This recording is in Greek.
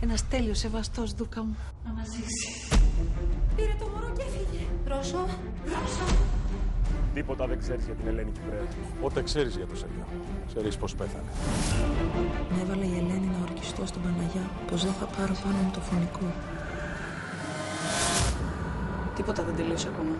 Ένας τέλειος σεβαστός, Δούκα μου. Να μας ζήσει. Πήρε το μωρό και έφυγε. Ρώσο, Ρώσο. Τίποτα δεν ξέρεις για την Ελένη Κυπρέα. Ό,τι ξέρεις για το Σέργιο. Ξέρεις πώς πέθανε. Με έβαλε η Ελένη να ορκιστώ στον Παναγιά πως δεν θα πάρω πάνω μου το φωνικό. Τίποτα δεν τελείωσε ακόμα.